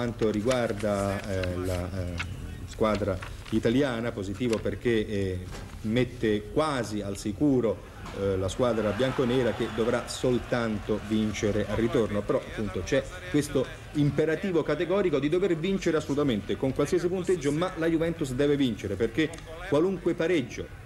quanto riguarda eh, la eh, squadra italiana, positivo perché eh, mette quasi al sicuro eh, la squadra bianconera che dovrà soltanto vincere al ritorno, però appunto c'è questo imperativo categorico di dover vincere assolutamente con qualsiasi punteggio, ma la Juventus deve vincere perché qualunque pareggio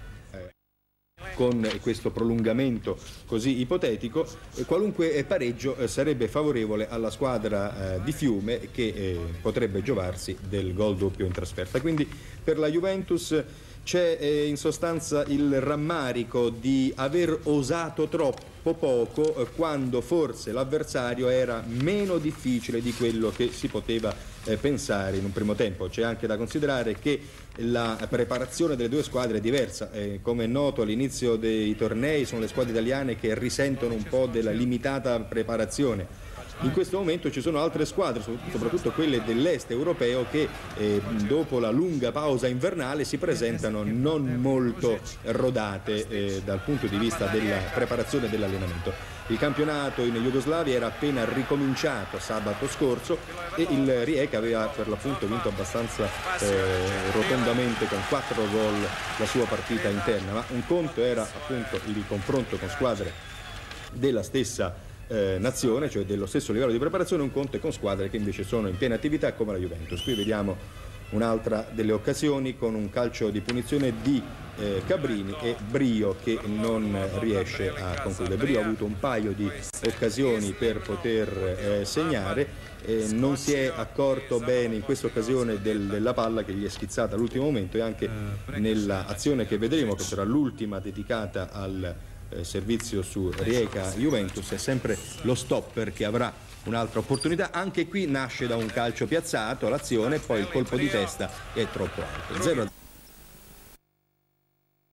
con questo prolungamento così ipotetico, eh, qualunque eh, pareggio eh, sarebbe favorevole alla squadra di Fiume che potrebbe giovarsi del gol doppio in trasferta. Quindi per la Juventus c'è eh, in sostanza il rammarico di aver osato troppo poco eh, quando forse l'avversario era meno difficile di quello che si poteva eh, pensare in un primo tempo. C'è anche da considerare che la preparazione delle due squadre è diversa. Eh, come è noto all'inizio dei tornei sono le squadre italiane che risentono un po' della limitata preparazione in questo momento ci sono altre squadre, soprattutto quelle dell'est europeo, che eh, dopo la lunga pausa invernale si presentano non molto rodate eh, dal punto di vista della preparazione dell'allenamento. Il campionato in Jugoslavia era appena ricominciato sabato scorso e il Rijeka aveva per l'appunto vinto abbastanza eh, rotondamente con 4 gol la sua partita interna, ma un conto era appunto il confronto con squadre della stessa eh, nazione, cioè dello stesso livello di preparazione, un conto con squadre che invece sono in piena attività come la Juventus. Qui vediamo un'altra delle occasioni con un calcio di punizione di eh, Cabrini e Brio che non riesce a concludere. Brio ha avuto un paio di occasioni per poter eh, segnare, eh, non si è accorto bene in questa occasione del, della palla che gli è schizzata all'ultimo momento e anche nell'azione che vedremo, che sarà l'ultima dedicata al eh, servizio su Rieca Juventus è sempre lo stopper che avrà un'altra opportunità. Anche qui nasce da un calcio piazzato l'azione, poi il colpo di testa è troppo alto. 0